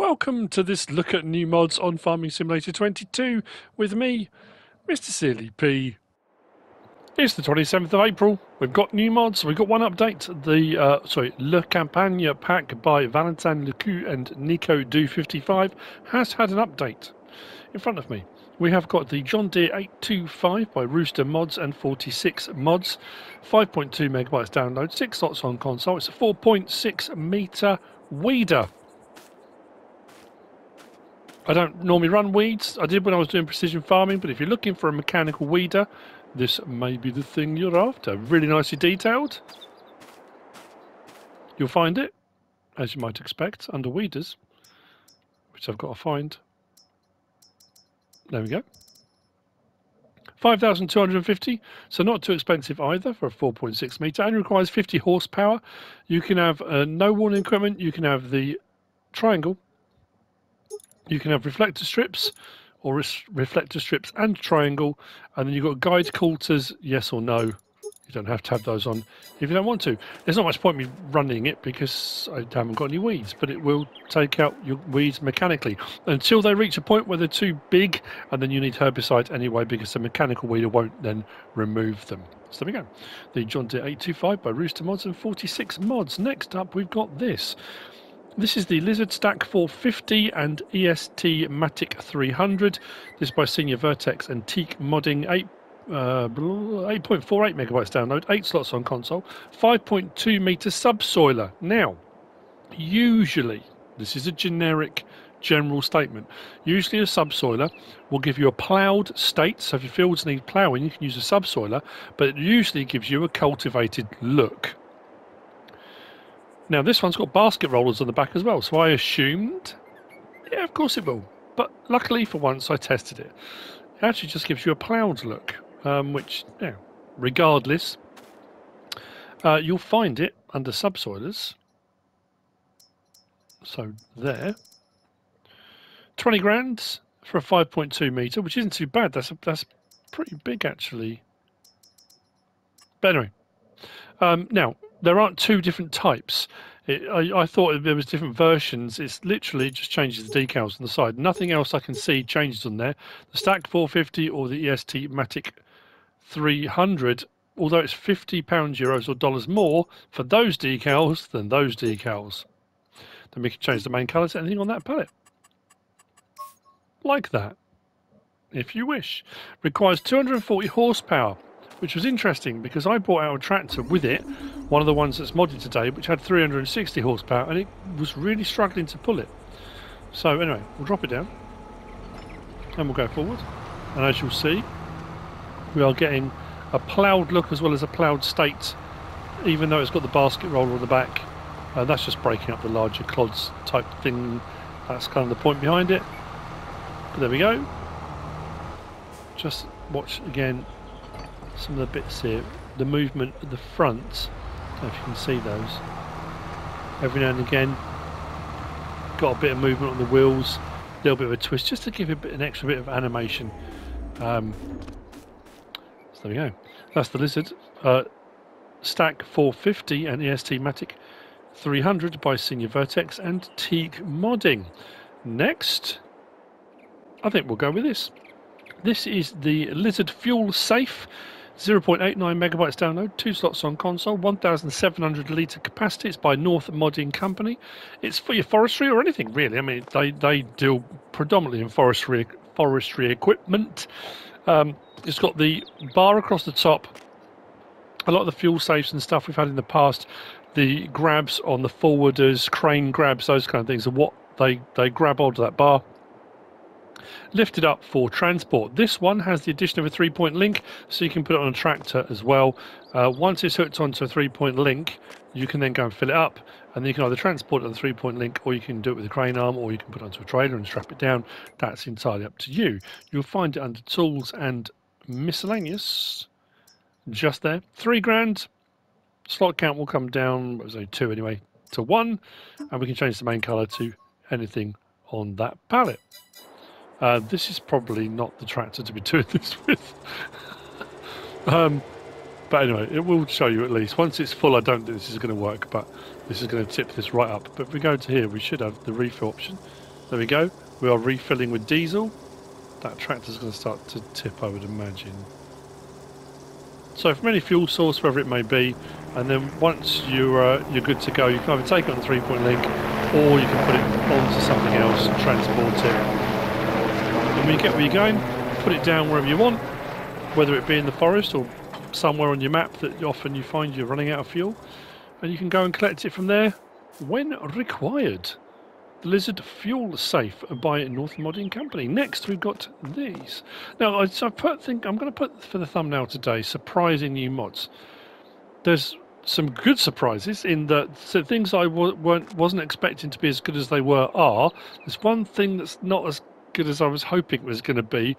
Welcome to this look at new mods on Farming Simulator 22 with me, Mr. Sealy P. It's the 27th of April. We've got new mods. We've got one update. The uh, sorry, Le Campagne pack by Valentin Lecu and Nico Do 55 has had an update. In front of me, we have got the John Deere 825 by Rooster Mods and 46 Mods, 5.2 megabytes download, six slots on console. It's a 4.6 meter weeder. I don't normally run weeds. I did when I was doing precision farming, but if you're looking for a mechanical weeder, this may be the thing you're after. Really nicely detailed. You'll find it, as you might expect, under weeders, which I've got to find. There we go. 5,250, so not too expensive either for a 4.6 meter and requires 50 horsepower. You can have uh, no warning equipment, you can have the triangle you can have reflector strips or res- reflector strips and triangle, and then you've got guide coulters, yes or no. You don't have to have those on if you don't want to. There's not much point me running it because I haven't got any weeds, but it will take out your weeds mechanically until they reach a point where they're too big, and then you need herbicide anyway because the mechanical weeder won't then remove them. So there we go. The John Deere 825 by Rooster Mods and 46 Mods. Next up, we've got this. This is the Lizard STAC 450 and EST Matic 300. This is by Senior Vertex and Tiik Modding 8 uh, 8.48 megabytes download, 8 slots on console, 5.2 meter subsoiler. Now, usually, this is a generic general statement. Usually, a subsoiler will give you a ploughed state. So, if your fields need ploughing, you can use a subsoiler, but it usually gives you a cultivated look. Now, this one's got basket rollers on the back as well, so I assumed, yeah, of course it will. But luckily for once, I tested it. It actually just gives you a ploughed look, um, which, yeah, regardless, uh, you'll find it under subsoilers. So there. 20 grand for a 5.2 metre, which isn't too bad. That's, a, that's pretty big, actually. But anyway, um, now, there aren't two different types. It, I, I, thought there was different versions. It's literally just changes the decals on the side. Nothing else I can see changes on there. The STAC 450 or the EST Matic 300, although it's 50 pounds, euros or dollars more for those decals than those decals. Then we can change the main colour to anything on that palette. Like that, if you wish. Requires 240 horsepower which was interesting because I bought out a tractor with it, one of the ones that's modded today, which had 360 horsepower, and it was really struggling to pull it. So anyway, we'll drop it down, and we'll go forward. And as you'll see, we are getting a ploughed look as well as a ploughed state, even though it's got the basket roller on the back. Uh, that's just breaking up the larger clods type thing. That's kind of the point behind it. But there we go. Just watch again some of the bits here, the movement at the front, if you can see those. Every now and again, got a bit of movement on the wheels, a little bit of a twist, just to give it an extra bit of animation. Um, so there we go. That's the Lizard. Uh, STAC 450 and EST Matic 300 by Senior Vertex and Tiik Modding. Next, I think we'll go with this. This is the Lizard Fuel Safe 0.89 megabytes download, two slots on console, 1,700 litre capacity. It's by North Modding Company. It's for your forestry or anything really. I mean, they, they deal predominantly in forestry forestry equipment. Um, it's got the bar across the top. A lot of the fuel safes and stuff we've had in the past, the grabs on the forwarders, crane grabs, those kind of things, are what they, they grab onto that bar lifted up for transport. This one has the addition of a three point link, so you can put it on a tractor as well. Uh, once it's hooked onto a three point link, you can then go and fill it up, and then you can either transport it on the three point link, or you can do it with a crane arm, or you can put it onto a trailer and strap it down. That's entirely up to you. You'll find it under tools and miscellaneous just there. Three grand. Slot count will come down, what was two anyway, to one, and we can change the main color to anything on that palette. Uh, this is probably not the tractor to be doing this with. um, but anyway, it will show you at least. Once it's full, I don't think this is going to work, but this is going to tip this right up. But if we go to here, we should have the refill option. There we go. We are refilling with diesel. That tractor's going to start to tip, I would imagine. So from any fuel source, wherever it may be, and then once you're uh, you're good to go, you can either take it on the three-point link, or you can put it onto something else transport it. And when you get where you're going, put it down wherever you want, whether it be in the forest or somewhere on your map that often you find you're running out of fuel, and you can go and collect it from there when required. The Lizard Fuel Safe by North Modding Company. Next, we've got these. Now, I, put, think I'm going to put for the thumbnail today surprising new mods. There's some good surprises in that so things I w- weren't wasn't expecting to be as good as they were are. There's one thing that's not as good as I was hoping it was going to be,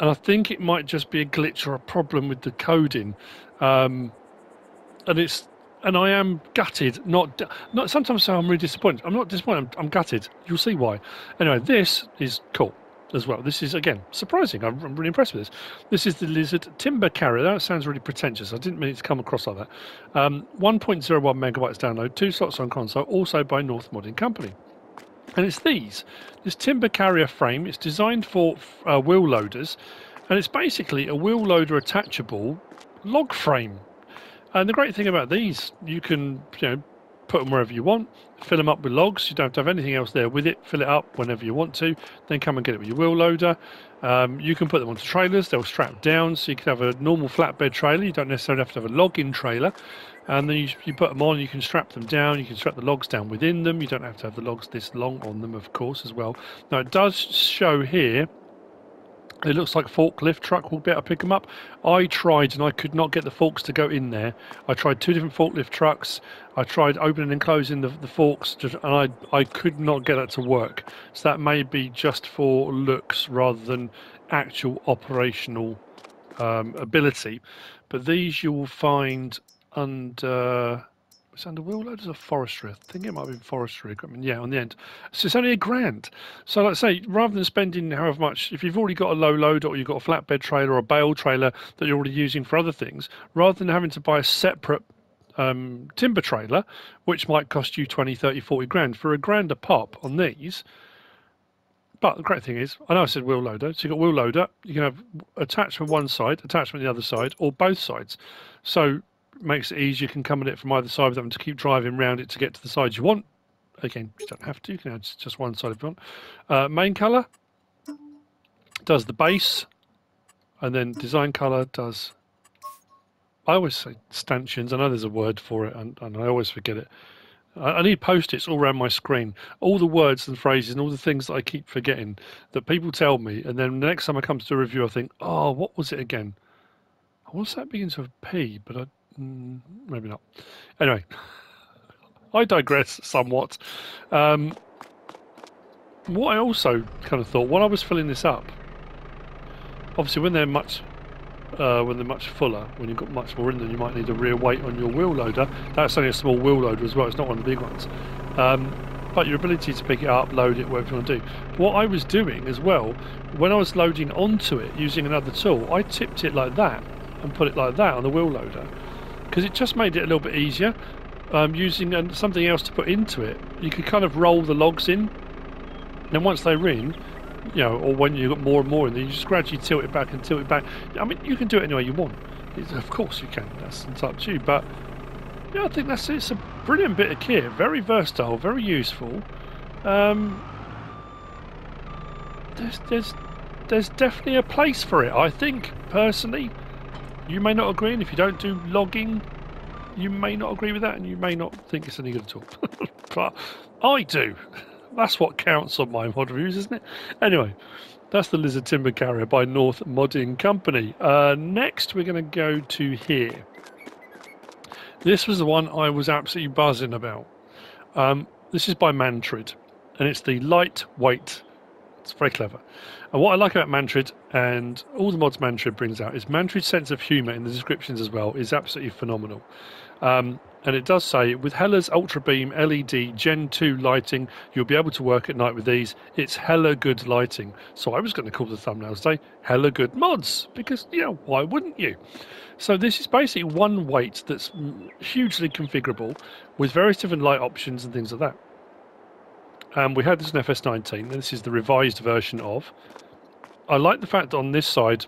and I think it might just be a glitch or a problem with the coding. Um, and it's and I am gutted. Not not sometimes I'm really disappointed. I'm not disappointed. I'm, I'm, gutted. You'll see why. Anyway, this is cool as well. This is again surprising. I'm, I'm really impressed with this. This is the Lizard Timber Carrier. That sounds really pretentious. I didn't mean it to come across like that. Um, 1.01 megabytes download, two slots on console, also by North Modding Company. And it's these. This timber carrier frame. It's designed for uh, wheel loaders, and it's basically a wheel loader attachable log frame and the great thing about these, you can you know put them wherever you want, fill them up with logs. You don't have to have anything else there with it. Fill it up whenever you want to. Then come and get it with your wheel loader. Um, you can put them onto trailers. They'll strap down, so you can have a normal flatbed trailer. You don't necessarily have to have a log-in trailer. And then you, you put them on. You can strap them down. You can strap the logs down within them. You don't have to have the logs this long on them, of course, as well. Now it does show here it looks like forklift truck will be able to pick them up. I tried and I could not get the forks to go in there. I tried two different forklift trucks. I tried opening and closing the, the forks, and I I could not get it to work. So that may be just for looks rather than actual operational um, ability. But these you will find under it's under wheel loaders or forestry. I think it might been forestry equipment. Yeah, on the end. So it's only a grand. So like I say, rather than spending however much, if you've already got a low loader or you've got a flatbed trailer or a bale trailer that you're already using for other things, rather than having to buy a separate um, timber trailer, which might cost you 20, 30, 40 grand, for a grand a pop on these, but the great thing is, I know I said wheel loader, so you've got wheel loader, you can have attachment one side, attachment the other side, or both sides. So makes it easy. You can come at it from either side without having to keep driving around it to get to the side you want. Again, you don't have to. You can add just one side if you want. Uh, main color does the base, and then design color does. I always say stanchions. I know there's a word for it, and, and I always forget it. I, need post-its all around my screen. All the words and phrases and all the things that I keep forgetting that people tell me, and then the next time I come to do a review, I think, "Oh, what was it again?" I that begins with P, but I Mm, maybe not. Anyway, I digress somewhat. Um, what I also kind of thought while I was filling this up, obviously when they're much uh, when they're much fuller, when you've got much more in them, you might need a rear weight on your wheel loader. That's only a small wheel loader as well. It's not one of the big ones. Um, but your ability to pick it up, load it, whatever you want to do. what I was doing as well, when I was loading onto it using another tool, I tipped it like that and put it like that on the wheel loader because it just made it a little bit easier. Um, using something else to put into it, you could kind of roll the logs in. And once they're in, you know, or when you've got more and more in there, you just gradually tilt it back and tilt it back. I mean, you can do it any way you want. It's, of course you can. That's up to you. But yeah, I think that's. It's a brilliant bit of kit. Very versatile. Very useful. Um, there's there's there's definitely a place for it. I think personally. You may not agree, and if you don't do logging, you may not agree with that, and you may not think it's any good at all. but I do. That's what counts on my mod reviews, isn't it? Anyway, that's the Lizard Timber Carrier by North Modding Company. Uh, next, we're going to go to here. This was the one I was absolutely buzzing about. Um, this is by Mantrid, and it's the lightweight. It's very clever. And what I like about Mantrid and all the mods Mantrid brings out is Mantrid's sense of humour in the descriptions as well is absolutely phenomenal. Um, and it does say with Hella's Ultra Beam LED Gen 2 lighting, you'll be able to work at night with these. It's hella good lighting. So I was going to call the thumbnail today hella good mods because, you know, why wouldn't you? So this is basically one weight that's hugely configurable with various different light options and things like that. Um, we had this in FS19, this is the revised version of. I like the fact on this side,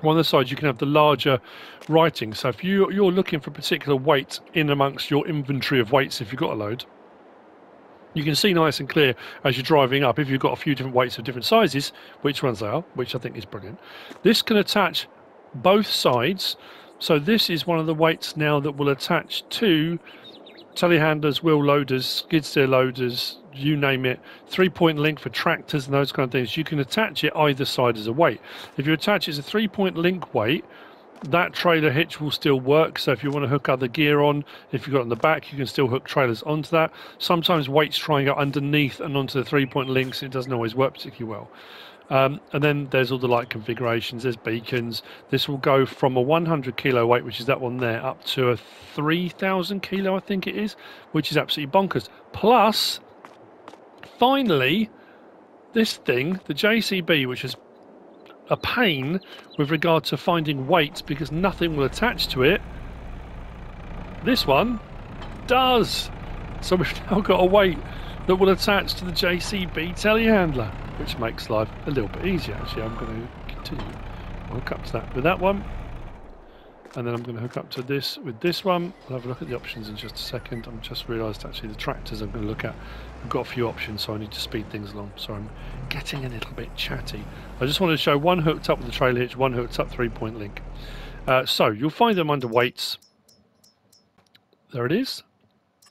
one of the sides you can have the larger writing. So if you, you're looking for a particular weight in amongst your inventory of weights, if you've got a load, you can see nice and clear as you're driving up if you've got a few different weights of different sizes, which ones they are, which I think is brilliant. This can attach both sides. So this is one of the weights now that will attach to telehandlers, wheel loaders, skid steer loaders, you name it, three point link for tractors and those kind of things. You can attach it either side as a weight. If you attach it as a three point link weight, that trailer hitch will still work. So if you want to hook other gear on, if you've got it on the back, you can still hook trailers onto that. Sometimes weights try and go underneath and onto the three point links. It doesn't always work particularly well. Um, and then there's all the light configurations. There's beacons. This will go from a 100 kilo weight, which is that one there, up to a 3,000 kilo, I think it is, which is absolutely bonkers. Plus, finally, this thing, the JCB, which is a pain with regard to finding weight because nothing will attach to it. This one does. So we've now got a weight that will attach to the JCB telehandler which makes life a little bit easier. Actually, I'm going to continue. I'll up to that with that one. And then I'm going to hook up to this with this one. I'll have a look at the options in just a second. I've just realised actually the tractors I'm going to look at. I've got a few options, so I need to speed things along. So I'm getting a little bit chatty. I just wanted to show one hooked up with the trailer hitch, one hooked up three-point link. Uh, so you'll find them under weights. There it is.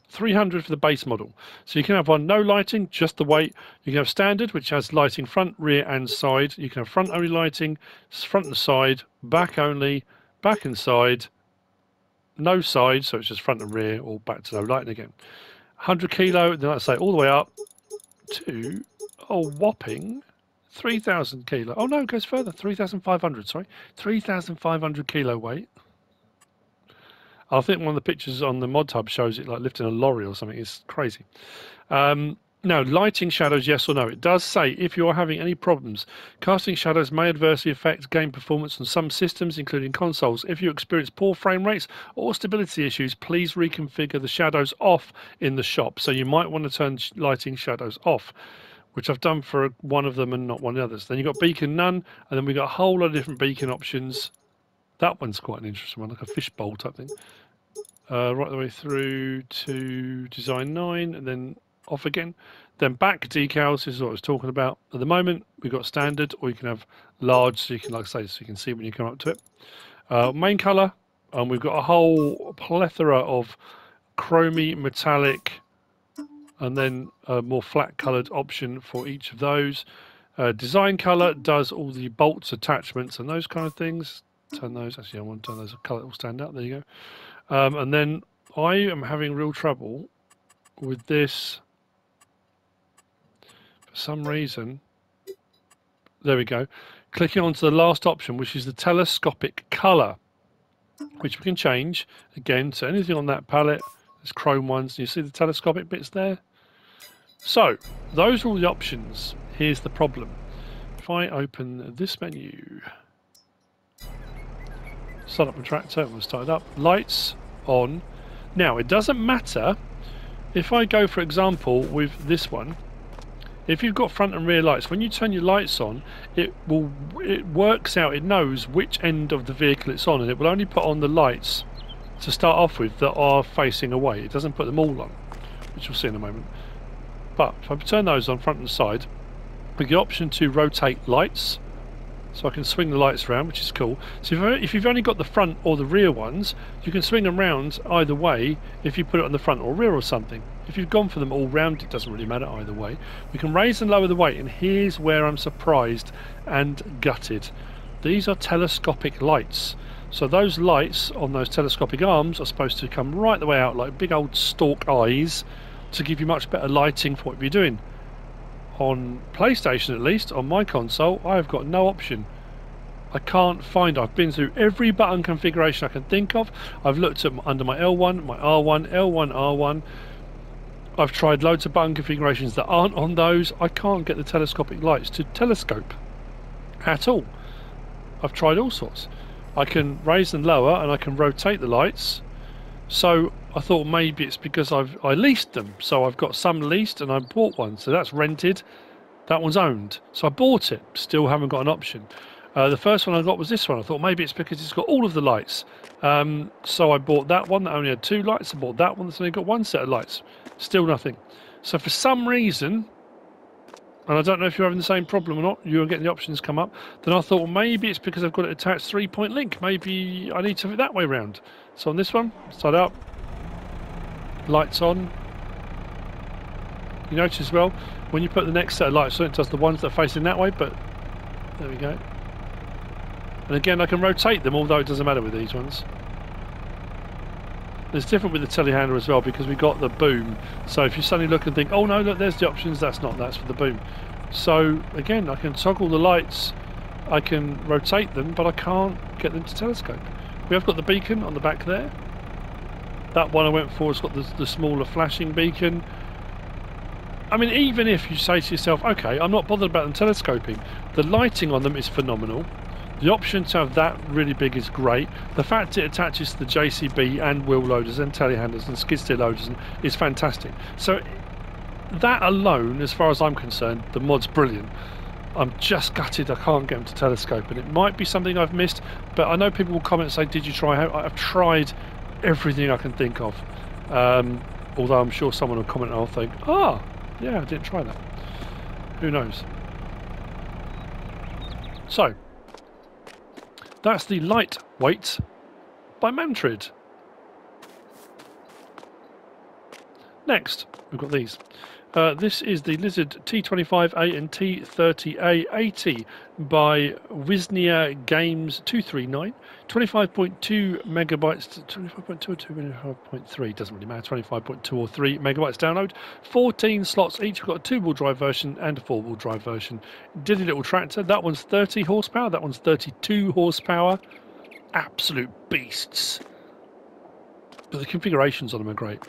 300 for the base model. So you can have one no lighting, just the weight. You can have standard, which has lighting front, rear, and side. You can have front only lighting, front and side, back only, back and side, no side, so it's just front and rear, or back to no lighting again. 100 kilo, then I say all the way up to a whopping 3,000 kilo. Oh no, it goes further. 3,500, sorry. 3,500 kilo weight. I think one of the pictures on the mod hub shows it like lifting a lorry or something. It's crazy. Um, now, lighting shadows, yes or no? It does say if you are having any problems, casting shadows may adversely affect game performance on some systems, including consoles. If you experience poor frame rates or stability issues, please reconfigure the shadows off in the shop. So you might want to turn lighting shadows off, which I've done for one of them and not one of the others. Then you've got beacon none, and then we've got a whole lot of different beacon options. That one's quite an interesting one, like a fishbowl type thing uh, right the way through to design 9 and then off again. Then back decals this is what I was talking about. At the moment, we've got standard, or you can have large, so you can, like I say, so you can see when you come up to it. Uh, main color, and um, we've got a whole plethora of chromy, metallic, and then a more flat colored option for each of those. Uh, design color does all the bolts, attachments, and those kind of things. Turn those, actually, I want to turn those color, will stand out. There you go. Um, and then I am having real trouble with this for some reason. There we go. Clicking onto the last option, which is the telescopic color, which we can change again. So anything on that palette, there's chrome ones. You see the telescopic bits there? So those are all the options. Here's the problem. If I open this menu, start up the tractor, we'll start up. Lights, on. Now, it doesn't matter if I go, for example, with this one. If you've got front and rear lights, when you turn your lights on, it will it works out, it knows which end of the vehicle it's on, and it will only put on the lights to start off with that are facing away. It doesn't put them all on, which we'll see in a moment. But if I turn those on front and side, with the option to rotate lights, so I can swing the lights around, which is cool. So if you've only got the front or the rear ones, you can swing them around either way if you put it on the front or rear or something. If you've gone for them all round, it doesn't really matter either way. We can raise and lower the weight, and here's where I'm surprised and gutted. These are telescopic lights. So those lights on those telescopic arms are supposed to come right the way out like big old stalk eyes to give you much better lighting for what you're doing on PlayStation at least, on my console, I have got no option. I can't find, I've been through every button configuration I can think of. I've looked at under my L1, my R1, L1, R1. I've tried loads of button configurations that aren't on those. I can't get the telescopic lights to telescope at all. I've tried all sorts. I can raise and lower and I can rotate the lights So I thought maybe it's because I've I leased them. So I've got some leased and I bought one. So that's rented. That one's owned. So I bought it. Still haven't got an option. Uh, the first one I got was this one. I thought maybe it's because it's got all of the lights. Um, so I bought that one that only had two lights. I bought that one that's only got one set of lights. Still nothing. So for some reason, and I don't know if you're having the same problem or not, you're getting the options come up, then I thought well, maybe it's because I've got it attached three point link. Maybe I need to have it that way round. So on this one, start up, lights on. You notice as well, when you put the next set of lights on, it does the ones that are facing that way, but there we go. And again, I can rotate them, although it doesn't matter with these ones. It's different with the telehandler as well because we've got the boom. So if you suddenly look and think, oh no, look, there's the options, that's not, that's for the boom. So again, I can toggle the lights, I can rotate them, but I can't get them to telescope. We have got the beacon on the back there. That one I went for has got the, the smaller flashing beacon. I mean, even if you say to yourself, okay, I'm not bothered about them telescoping, the lighting on them is phenomenal. The option to have that really big is great. The fact it attaches to the JCB and wheel loaders and telehandlers and skid steer loaders is fantastic. So that alone, as far as I'm concerned, the mod's brilliant. I'm just gutted I can't get them to telescope, and it might be something I've missed. But I know people will comment and say, "Did you try?" I've tried everything I can think of. Um, although I'm sure someone will comment and I'll think, "Ah, yeah, I didn't try that." Who knows? So, that's the Lightweight by Mantrid. Next, we've got these. Uh, this is the Lizard T25A and T30A80 by Wisnia Games 239. 25.2 megabytes, 25.2 or 25.3, doesn't really matter, 25.2 or 3 megabytes download. 14 slots each. We've got a two wheel drive version and a four wheel drive version. Diddy little tractor. That one's 30 horsepower, that one's 32 horsepower. Absolute beasts. But the configurations on them are great.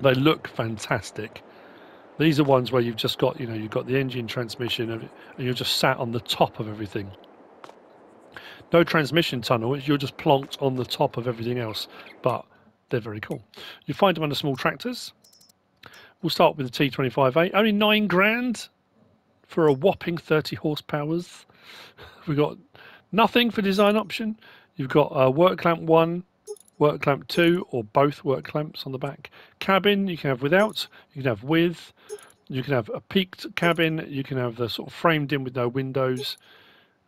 They look fantastic. These are ones where you've just got, you know, you've got the engine transmission and you're just sat on the top of everything. No transmission tunnel, you're just plonked on the top of everything else, but they're very cool. You find them under small tractors. We'll start with the T25A. Only nine grand for a whopping 30 horsepowers. We've got nothing for design option. You've got a work clamp one, work clamp 2 or both work clamps on the back. Cabin you can have without, you can have with, you can have a peaked cabin, you can have the sort of framed in with no windows,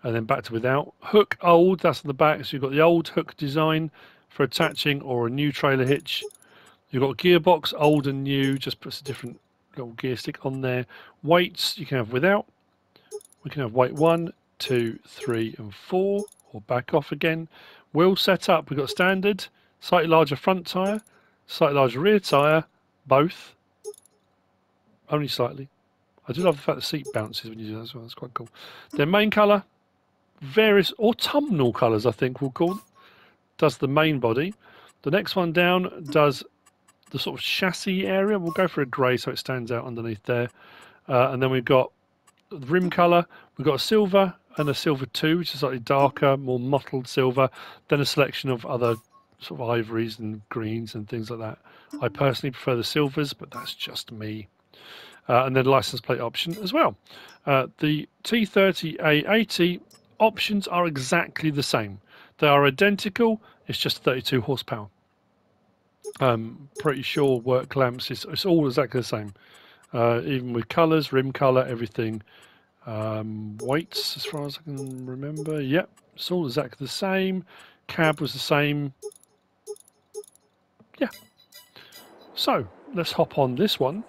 and then back to without. Hook old, that's on the back, so you've got the old hook design for attaching or a new trailer hitch. You've got gearbox, old and new, just puts a different little gear stick on there. Weights you can have without. We can have weight one, two, three, and four, or back off again. Wheel setup, we've got standard, Slightly larger front tyre, slightly larger rear tyre, both. Only slightly. I do love the fact the seat bounces when you do that as well. That's quite cool. Their main colour, various autumnal colours, I think we'll call them. Does the main body. The next one down does the sort of chassis area. We'll go for a grey so it stands out underneath there. Uh, and then we've got the rim colour. We've got a silver and a silver 2, which is slightly darker, more mottled silver. Then a selection of other sort of ivories and greens and things like that. I personally prefer the silvers, but that's just me. Uh, and then license plate option as well. Uh, the T30A80 options are exactly the same. They are identical. It's just 32 horsepower. Um, pretty sure work lamps. It's, it's all exactly the same. Uh, even with colours, rim colour, everything. Um, weights, as far as I can remember. Yep, it's all exactly the same. Cab was the same yeah. So let's hop on this one.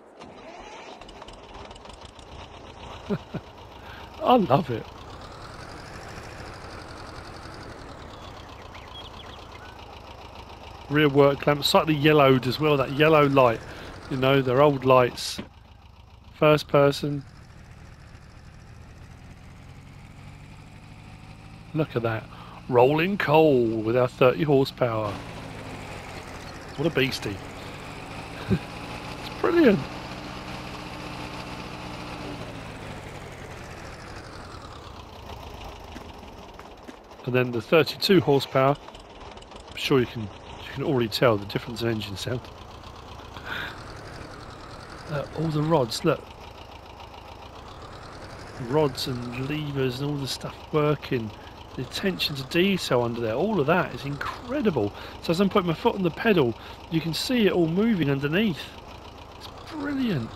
I love it. Rear work clamp, slightly yellowed as well, that yellow light. You know, they're old lights. First person. Look at that. Rolling coal with our 30 horsepower. What a beastie. it's brilliant. And then the 32 horsepower, I'm sure you can, can already tell the difference in engine sound. Uh, all the rods, look. Rods and levers and all the stuff working. The attention to detail under there, all of that is incredible. So as I'm putting my foot on the pedal, you can see it all moving underneath. It's brilliant.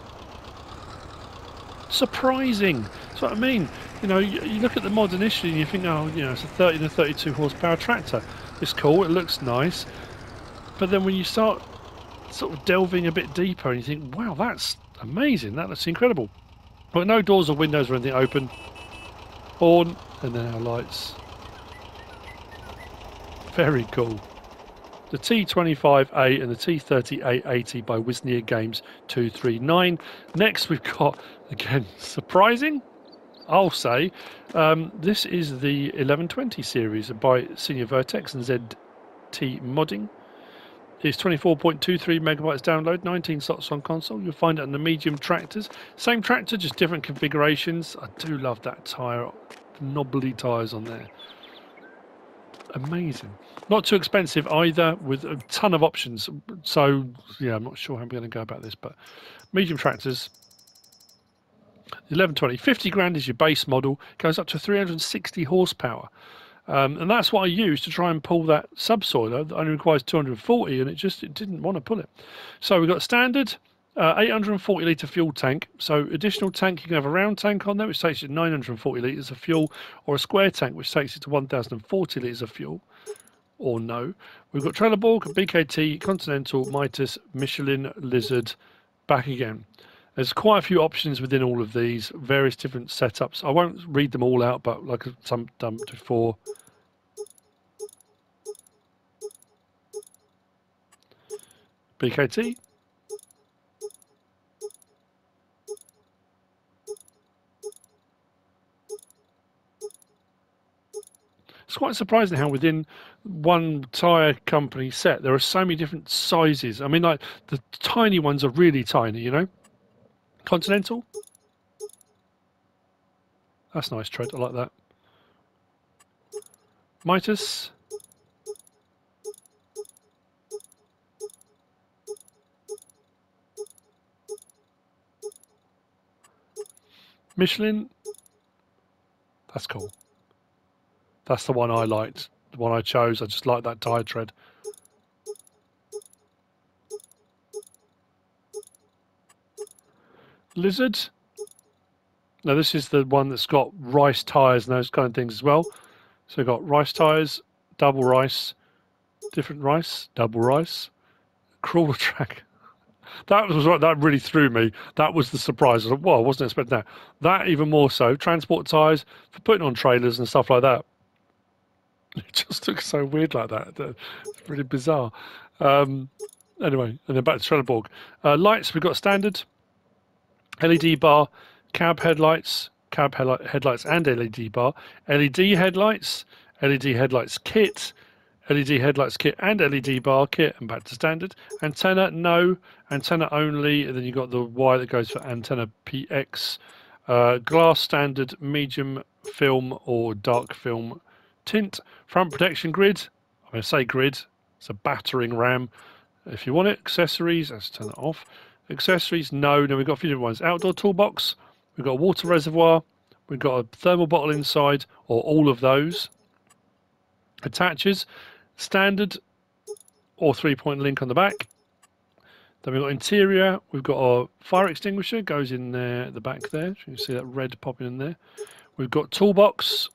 Surprising. That's what I mean. You know, you, you look at the mod initially and you think, oh, you know, it's a 30 to 32 horsepower tractor. It's cool, it looks nice. But then when you start sort of delving a bit deeper and you think, wow, that's amazing, that looks incredible. But no doors or windows or anything open. Horn, and then our lights. Very cool. The T25A and the T30A80 by Wisnia Games 239. Next we've got, again, surprising, I'll say, um, this is the 1120 series by Senior Vertex and ZT Modding. It's 24.23 megabytes download, 19 slots on console. You'll find it on the medium tractors. Same tractor, just different configurations. I do love that tyre, knobbly tyres on there. Amazing. Not too expensive either, with a ton of options. So, yeah, I'm not sure how I'm going to go about this, but medium tractors, 1120. 50 grand is your base model, goes up to 360 horsepower. Um, and that's what I used to try and pull that subsoiler that only requires 240 and it just it didn't want to pull it. So we've got standard uh, 840 litre fuel tank. So additional tank, you can have a round tank on there which takes you to 940 litres of fuel or a square tank which takes you to 1040 litres of fuel or no. We've got Trelleborg, BKT, Continental, Mitas, Michelin, Lizard, back again. There's quite a few options within all of these, various different setups. I won't read them all out, but like some done before. BKT. It's quite surprising how within one tire company set there are so many different sizes. I mean, like the tiny ones are really tiny, you know. Continental. That's nice tread. I like that. Mitas. Michelin. That's cool. That's the one I liked. The one I chose. I just like that tire tread. Lizard. Now this is the one that's got rice tyres and those kind of things as well. So we've got rice tyres, double rice, different rice, double rice, crawler track. That was right. That really threw me. That was the surprise. I was like, well, I wasn't expecting that. That even more so. Transport tyres for putting on trailers and stuff like that. It just looks so weird like that. It's really bizarre. Um, anyway, and then back to Trelleborg. Uh, lights, we've got standard. LED bar, cab headlights, cab headlights and LED bar, LED headlights, LED headlights kit, LED headlights kit and LED bar kit, and back to standard. Antenna, no. Antenna only. And then you've got the wire that goes for antenna PX. Uh, glass standard, medium film or dark film tint. Front protection grid. I'm going to say grid. It's a battering ram. If you want it, accessories, let's turn it off. Accessories, no. Then we've got a few different ones. Outdoor toolbox, we've got a water reservoir, we've got a thermal bottle inside, or all of those. Attaches, standard or three-point link on the back. Then we've got interior, we've got a fire extinguisher, goes in there at the back there. You can see that red popping in there. We've got toolbox,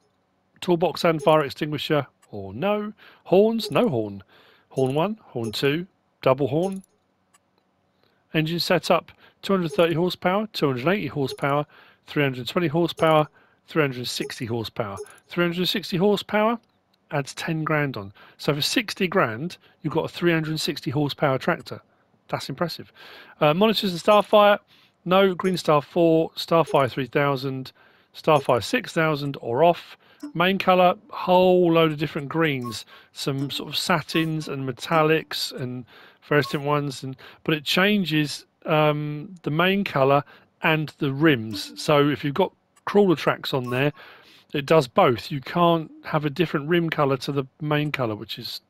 toolbox and fire extinguisher, or no. Horns, no horn. Horn 1, horn 2, double horn, Engine setup 230 horsepower, 280 horsepower, 320 horsepower, 360 horsepower. 360 horsepower adds 10 grand on. So for 60 grand, you've got a 360 horsepower tractor. That's impressive. Uh, monitors and Starfire, no. Green Star 4, Starfire 3000, Starfire 6000 or off. Main colour, whole load of different greens. Some sort of satins and metallics and various ones, and but it changes um, the main color and the rims. So if you've got crawler tracks on there, it does both. You can't have a different rim color to the main color, which is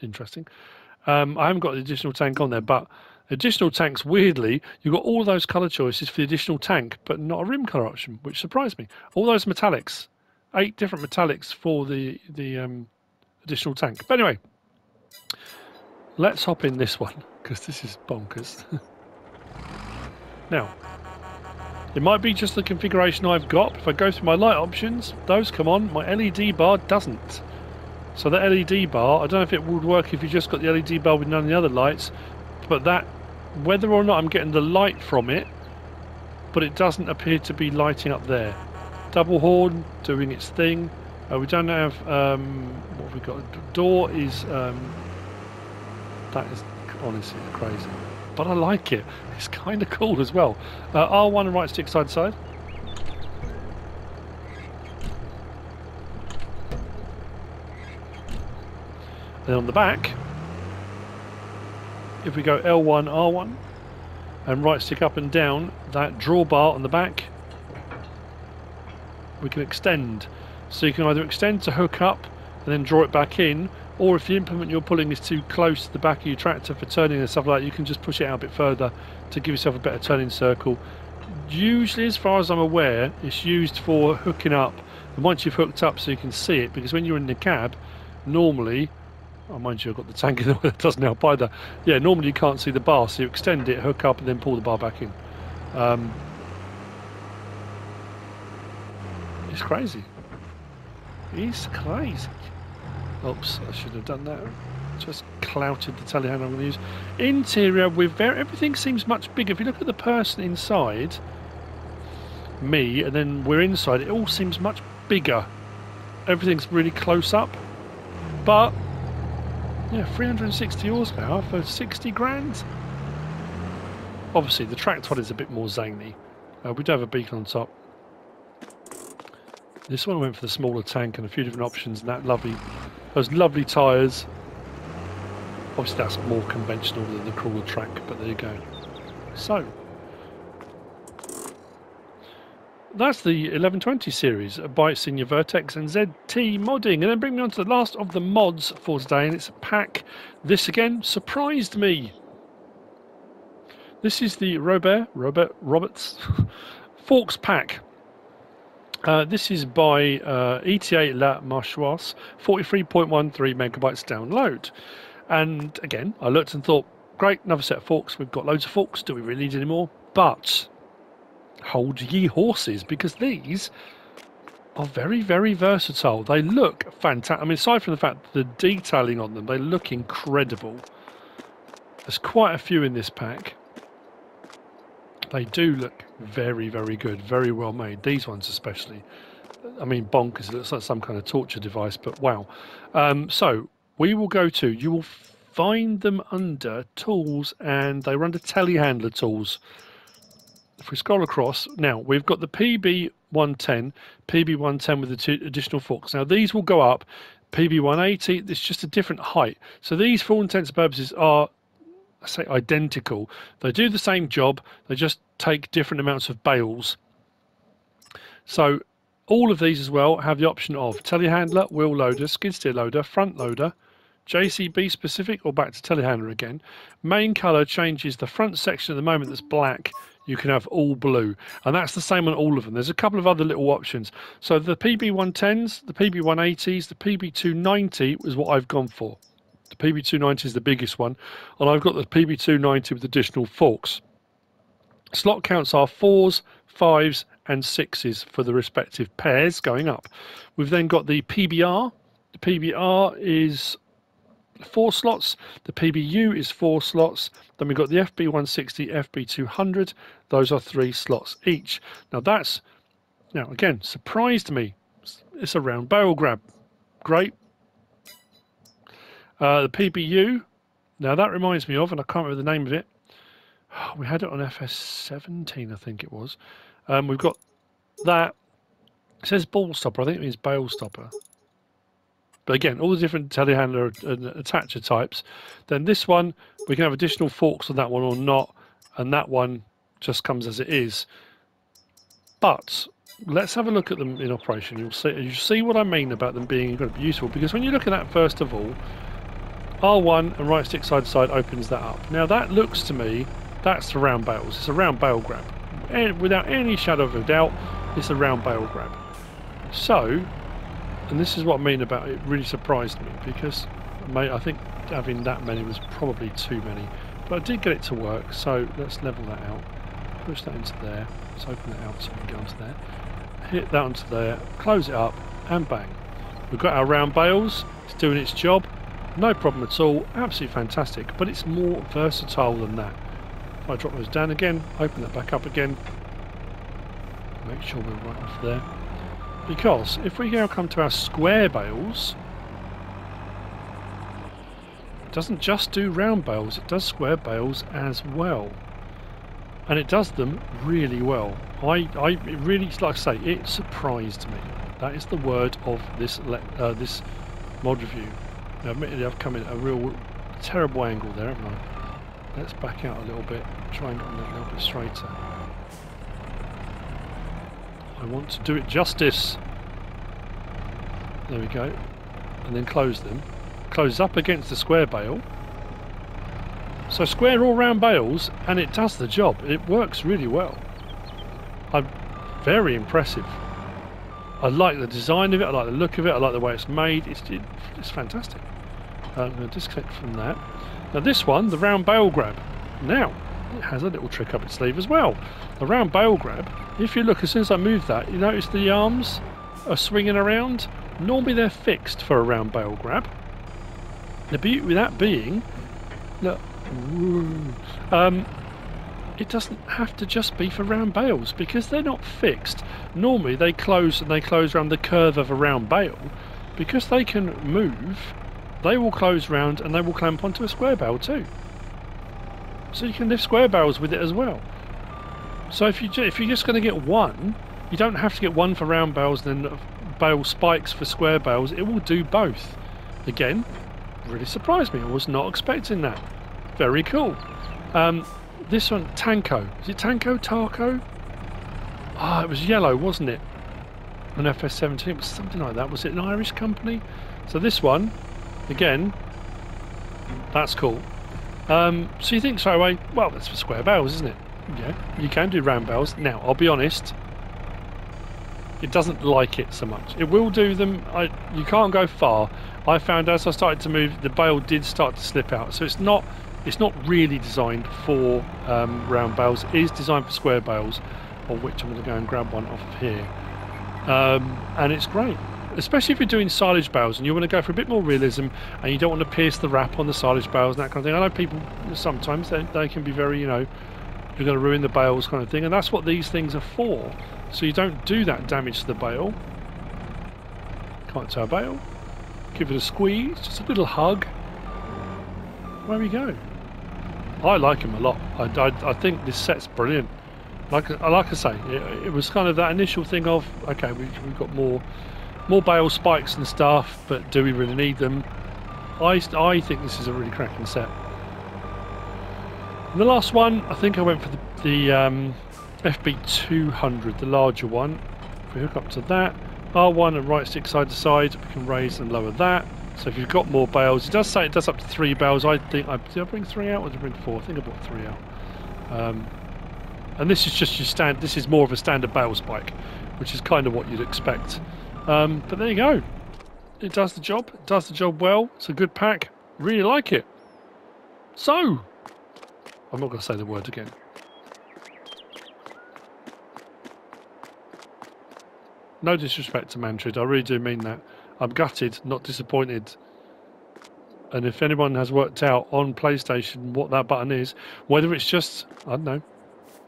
interesting. Um, I haven't got the additional tank on there, but additional tanks, weirdly, you've got all those colour choices for the additional tank, but not a rim colour option, which surprised me. All those metallics, eight different metallics for the the um, additional tank. But anyway, let's hop in this one because this is bonkers. now, it might be just the configuration I've got. If I go through my light options, those come on. My LED bar doesn't. So the LED bar, I don't know if it would work if you just got the LED bar with none of the other lights, but that, whether or not I'm getting the light from it, but it doesn't appear to be lighting up there. Double horn doing its thing. Uh, we don't have, um, what have we got? Door is, um, that is honestly crazy. But I like it. It's kind of cool as well. Uh, R1 and right stick side side. Then on the back, if we go L1, R1, and right stick up and down, that drawbar on the back, we can extend. So you can either extend to hook up and then draw it back in, or if the implement you're pulling is too close to the back of your tractor for turning and stuff like that, you can just push it out a bit further to give yourself a better turning circle. Usually, as far as I'm aware, it's used for hooking up, and once you've hooked up so you can see it, because when you're in the cab, normally Oh, mind you, I've got the tank in the way that doesn't help either. Yeah, normally you can't see the bar, so you extend it, hook up, and then pull the bar back in. Um, it's crazy. It's crazy. Oops, I should have done that. Just clouted the telehandler I'm going to use. Interior, with very, everything seems much bigger. If you look at the person inside, me, and then we're inside, it all seems much bigger. Everything's really close up. But yeah, 360 horsepower for 60 grand. Obviously, the Tractod is a bit more zany. Uh, we do have a beacon on top. This one went for the smaller tank and a few different options and that lovely, those lovely tyres. Obviously, that's more conventional than the crawler track, but there you go. So, that's the 1120 series by Senior Vertex and ZT modding. And then bring me on to the last of the mods for today, and it's a pack. This again surprised me. This is the Robert, Robert Roberts Forks pack. Uh, this is by uh, ETA La Marchoise, 43.13 megabytes download. And again, I looked and thought, great, another set of forks. We've got loads of forks. Do we really need any more? But hold ye horses because these are very, very versatile. They look fantastic. I mean, aside from the fact the detailing on them, they look incredible. There's quite a few in this pack. They do look very, very good, very well made. These ones especially. I mean, bonkers. It looks like some kind of torture device, but wow. Um, so we will go to, you will find them under tools and they are under telehandler tools if we scroll across, now we've got the PB110, PB110 with the two additional forks. Now these will go up. PB180, it's just a different height. So these, for all intents and purposes, are I say identical. They do the same job. They just take different amounts of bales. So all of these as well have the option of telehandler, wheel loader, skid steer loader, front loader, JCB specific or back to telehandler again. Main colour changes the front section at the moment that's black you can have all blue. And that's the same on all of them. There's a couple of other little options. So the PB110s, the PB180s, the PB290 is what I've gone for. The PB290 is the biggest one. And I've got the PB290 with additional forks. Slot counts are fours, fives, and sixes for the respective pairs going up. We've then got the PBR. The PBR is four slots. The PBU is four slots. Then we've got the FB160, FB200. Those are three slots each. Now that's, now again, surprised me. It's a round barrel grab. Great. Uh, the PBU, now that reminds me of, and I can't remember the name of it. We had it on FS17, I think it was. Um, we've got that. It says ball stopper. I think it means bale stopper. But again, all the different telehandler and attacher types. Then this one, we can have additional forks on that one or not. And that one just comes as it is. But let's have a look at them in operation. You'll see, you see what I mean about them being useful. Because when you look at that, first of all, R1 and right stick side to side opens that up. Now that looks to me, that's the round bales. It's a round bale grab. And without any shadow of a doubt, it's a round bale grab. So, and this is what I mean about it really surprised me because I think having that many was probably too many. But I did get it to work, so let's level that out. Push that into there. Let's open that out so we can go onto there. Hit that onto there, close it up, and bang. We've got our round bales. It's doing its job. No problem at all. Absolutely fantastic. But it's more versatile than that. If I drop those down again, open that back up again. Make sure we're right off there. Because if we now come to our square bales, it doesn't just do round bales, it does square bales as well. And it does them really well. I, I it really, like I say, it surprised me. That is the word of this uh, this mod review. Now, admittedly, I've come in a real terrible angle there, haven't I? Let's back out a little bit, try and get a little bit straighter. I want to do it justice. There we go. And then close them. Close up against the square bale. So square all round bales and it does the job. It works really well. I'm very impressive. I like the design of it, I like the look of it, I like the way it's made. It's, it, it's fantastic. I'm going to disconnect from that. Now this one, the round bale grab. Now, it has a little trick up its sleeve as well. The round bale grab, if you look, as soon as I move that, you notice the arms are swinging around. Normally they're fixed for a round bale grab. The beauty with that being, look, um, it doesn't have to just be for round bales because they're not fixed. Normally they close and they close around the curve of a round bale. Because they can move, they will close round and they will clamp onto a square bale too. So you can lift square bales with it as well. So if you if you're just going to get one, you don't have to get one for round bales and then bale spikes for square bales. It will do both. Again, really surprised me. I was not expecting that. Very cool. Um, this one, Tanco. Is it Tanco Taco? Ah, oh, it was yellow, wasn't it? An FS17, it was something like that. Was it an Irish company? So this one, again, that's cool. Um, so you think straight away, well, that's for square bales, isn't it? Yeah, you can do round bales. Now, I'll be honest, it doesn't like it so much. It will do them. I, you can't go far. I found as I started to move, the bale did start to slip out. So it's not it's not really designed for um, round bales. It is designed for square bales, of which I'm going to go and grab one off of here. Um, and it's great especially if you're doing silage bales and you want to go for a bit more realism and you don't want to pierce the wrap on the silage bales and that kind of thing. I know people sometimes they, they can be very, you know, you're going to ruin the bales kind of thing, and that's what these things are for. So you don't do that damage to the bale. Can't tell bale. Give it a squeeze, just a little hug. Where we go. I like him a lot. I, I, I think this set's brilliant. Like, like I say, it, it was kind of that initial thing of, okay, we, we've got more more bale spikes and stuff, but do we really need them? I, I think this is a really cracking set. And the last one, I think I went for the, the um, FB200, the larger one. If we hook up to that, R1 and right stick side to side, we can raise and lower that. So if you've got more bales, it does say it does up to three bales. I think I did I bring three out or did I bring four? I think I brought three out. Um, and this is just your stand. This is more of a standard bale spike, which is kind of what you'd expect um, but there you go. It does the job. It does the job well. It's a good pack. Really like it. So, I'm not going to say the word again. No disrespect to Mantrid, I really do mean that. I'm gutted, not disappointed. And if anyone has worked out on PlayStation what that button is, whether it's just, I don't know,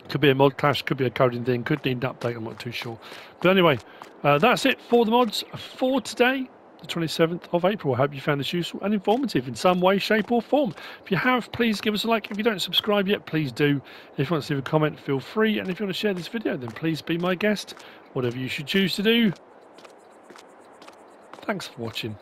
could be a mod clash, could be a coding thing, could need an update, I'm not too sure. But anyway, uh, that's it for the mods for today, the 27th of April. I hope you found this useful and informative in some way, shape or form. If you have, please give us a like. If you don't subscribe yet, please do. If you want to leave a comment, feel free. And if you want to share this video, then please be my guest. Whatever you should choose to do. Thanks for watching.